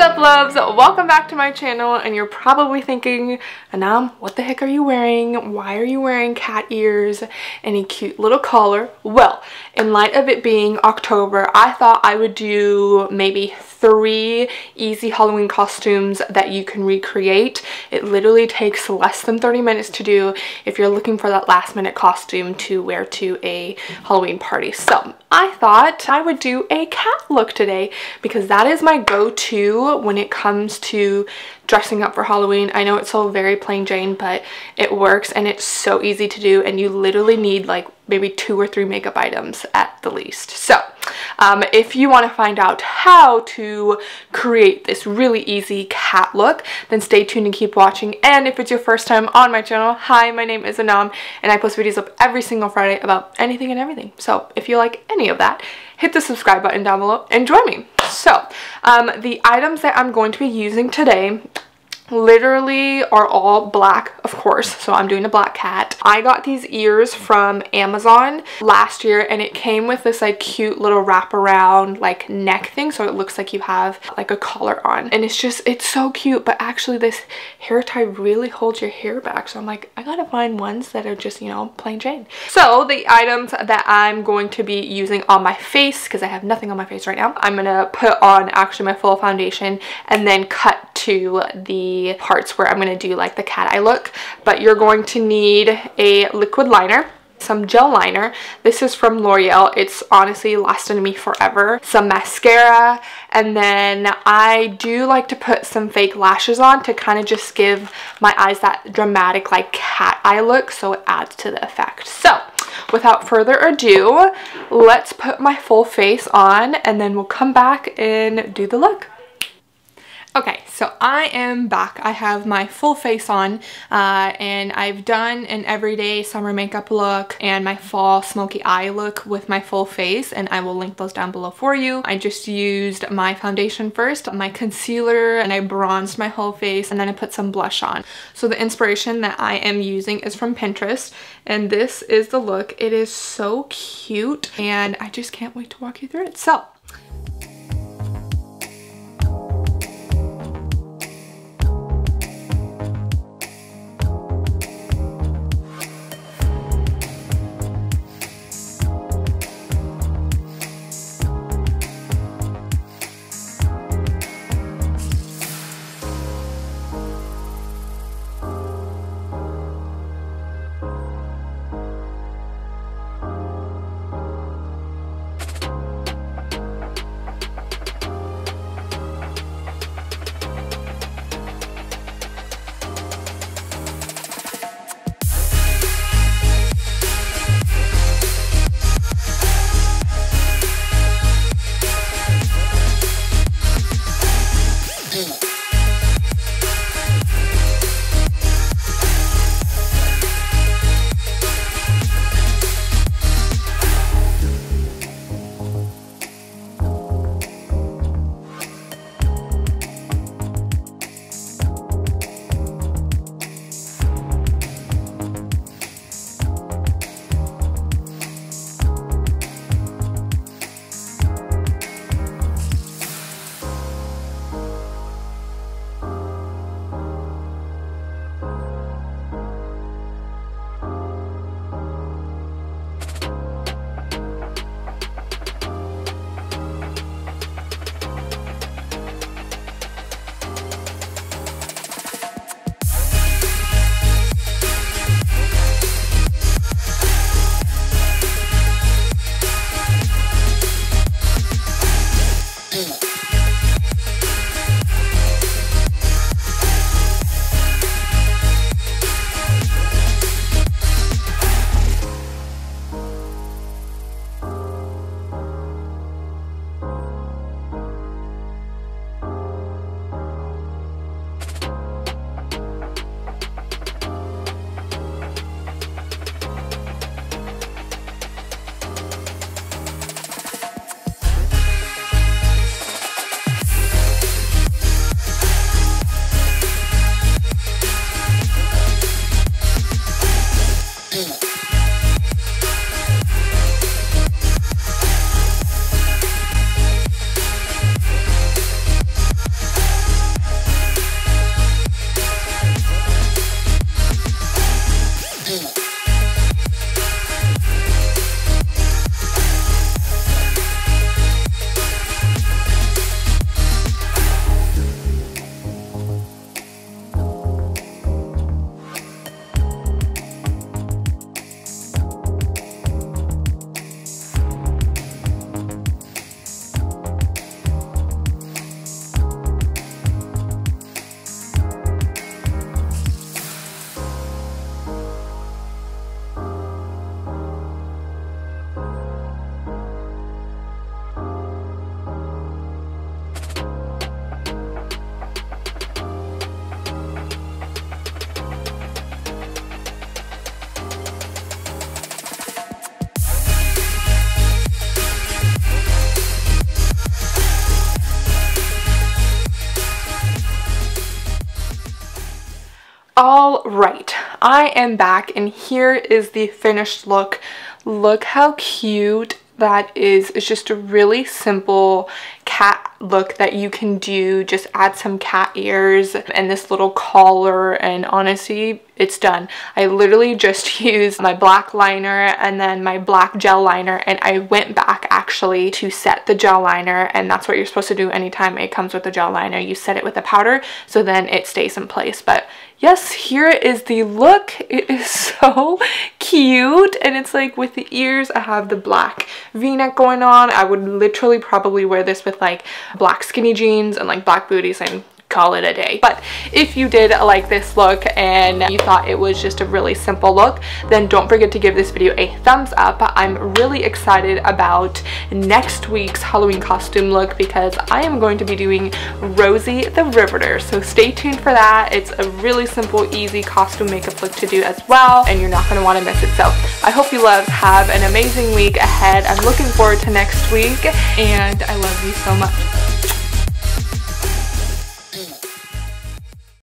What's up loves? Welcome back to my channel and you're probably thinking, Anam, what the heck are you wearing? Why are you wearing cat ears and a cute little collar? Well, in light of it being October, I thought I would do maybe three easy Halloween costumes that you can recreate. It literally takes less than 30 minutes to do if you're looking for that last minute costume to wear to a Halloween party. So I thought I would do a cat look today because that is my go-to when it comes to dressing up for Halloween. I know it's so very plain Jane, but it works and it's so easy to do and you literally need like maybe two or three makeup items at the least. So um, if you want to find out how to create this really easy cat look, then stay tuned and keep watching. And if it's your first time on my channel, hi, my name is Anam and I post videos up every single Friday about anything and everything. So if you like any of that, hit the subscribe button down below and join me. So um, the items that I'm going to be using today literally are all black of course so i'm doing a black cat. I got these ears from amazon last year and it came with this like cute little wraparound like neck thing so it looks like you have like a collar on. And it's just it's so cute but actually this hair tie really holds your hair back so i'm like i gotta find ones that are just you know plain jane. So the items that i'm going to be using on my face because i have nothing on my face right now i'm gonna put on actually my full foundation and then cut to the parts where I'm going to do like the cat eye look. But you're going to need a liquid liner some gel liner. This is from L'Oreal. It's honestly lasted me forever. Some mascara, and then I do like to put some fake lashes on to kind of just give my eyes that dramatic like cat eye look so it adds to the effect. So without further ado, let's put my full face on and then we'll come back and do the look. Okay, so I am back. I have my full face on uh, and I've done an everyday summer makeup look and my fall smoky eye look with my full face and I will link those down below for you. I just used my foundation first, my concealer, and I bronzed my whole face and then I put some blush on. So the inspiration that I am using is from Pinterest and this is the look. It is so cute and I just can't wait to walk you through it. So All right, I am back and here is the finished look. Look how cute that is. It's just a really simple cat look that you can do. Just add some cat ears and this little collar and honestly, it's done. I literally just used my black liner and then my black gel liner and I went back actually to set the gel liner and that's what you're supposed to do anytime it comes with a gel liner. You set it with a powder so then it stays in place. But yes, here is the look. It is so cute and it's like with the ears, I have the black v-neck going on. I would literally probably wear this with like black skinny jeans and like black booties and call it a day. But if you did like this look and you thought it was just a really simple look, then don't forget to give this video a thumbs up. I'm really excited about next week's Halloween costume look because I am going to be doing Rosie the Riveter. So stay tuned for that. It's a really simple, easy costume makeup look to do as well, and you're not going to want to miss it. So I hope you love. Have an amazing week ahead. I'm looking forward to next week, and I love you so much.